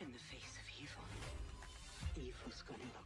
in the face of evil, evil's gonna